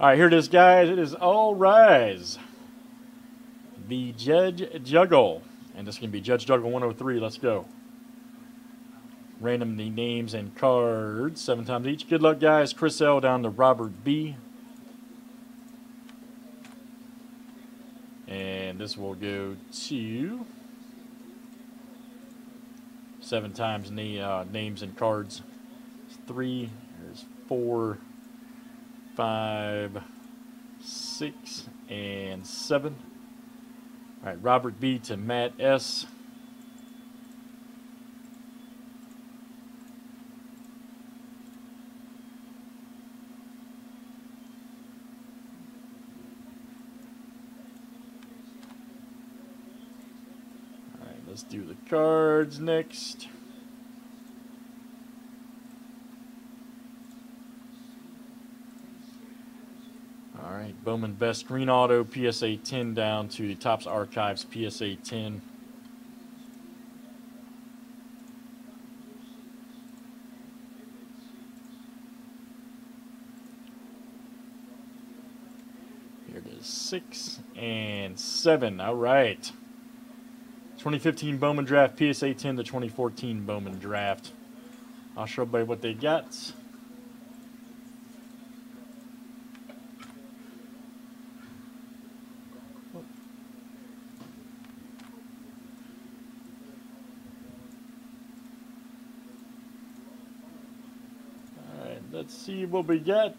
All right, here it is, guys. It is All Rise. The Judge Juggle. And this to be Judge Juggle 103. Let's go. Random the names and cards seven times each. Good luck, guys. Chris L. down to Robert B. And this will go to seven times na uh, names and cards. Three, there's four, five, six, and seven. All right, Robert B to Matt S. All right, let's do the cards next. All right, Bowman Best Green Auto PSA 10 down to the Topps Archives PSA 10. Here it is, six and seven. All right. 2015 Bowman Draft PSA 10 to 2014 Bowman Draft. I'll show everybody what they got. Let's see what we get.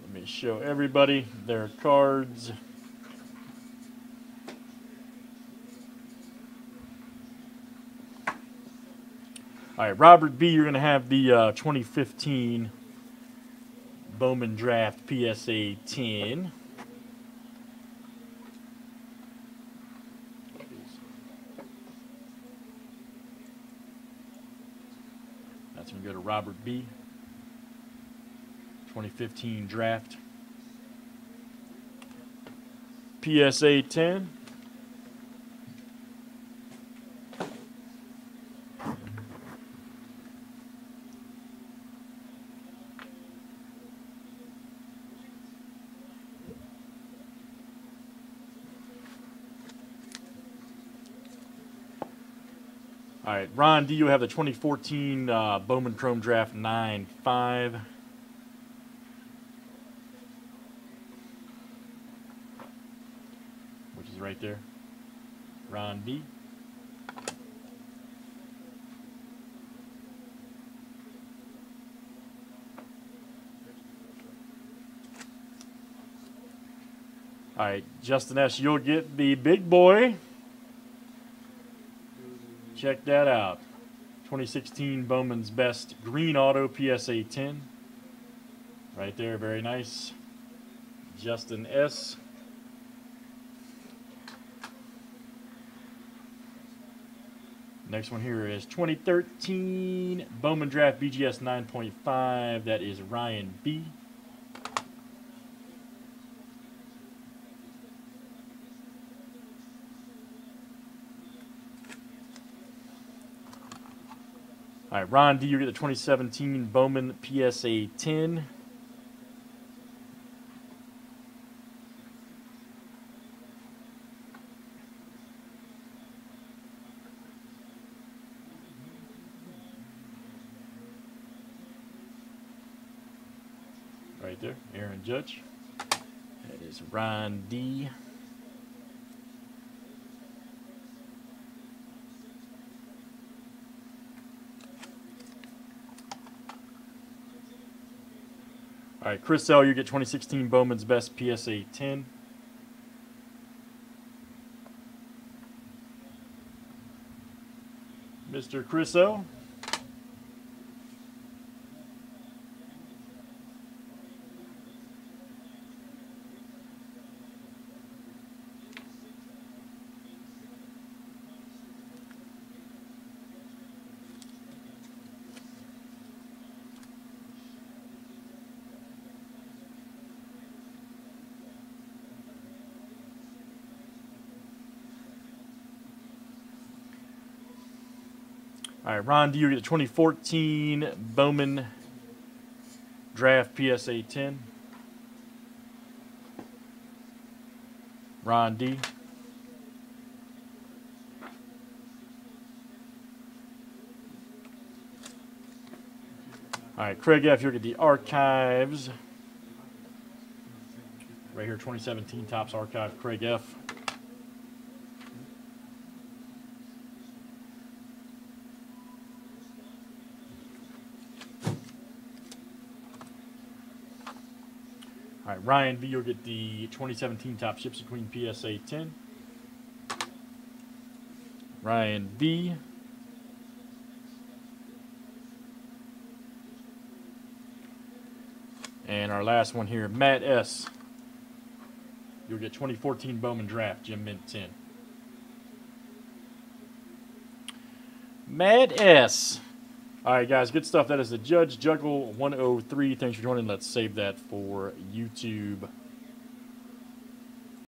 Let me show everybody their cards. All right, Robert B, you're going to have the uh, 2015 Bowman Draft PSA 10. That's going to go to Robert B. 2015 Draft. PSA 10. All right, Ron do you have the 2014 uh, Bowman Chrome Draft 9 5. Which is right there. Ron B. All right, Justin S., you'll get the big boy. Check that out. 2016 Bowman's Best Green Auto PSA 10. Right there, very nice. Justin S. Next one here is 2013 Bowman Draft BGS 9.5. That is Ryan B. All right, Ron D, you get the 2017 Bowman PSA 10. Right there, Aaron Judge. That is Ron D. All right, Chris L, you get 2016 Bowman's Best PSA 10. Mr. Chris O. All right, Ron D, you get the 2014 Bowman Draft PSA 10. Ron D. All right, Craig F, you get the archives. Right here, 2017 Topps Archive, Craig F. All right, Ryan V, you'll get the 2017 Topps Gypsy Queen PSA 10. Ryan V. And our last one here, Matt S. You'll get 2014 Bowman Draft, Gem Mint 10. Matt S. All right, guys, good stuff. That is the Judge Juggle 103. Thanks for joining. Let's save that for YouTube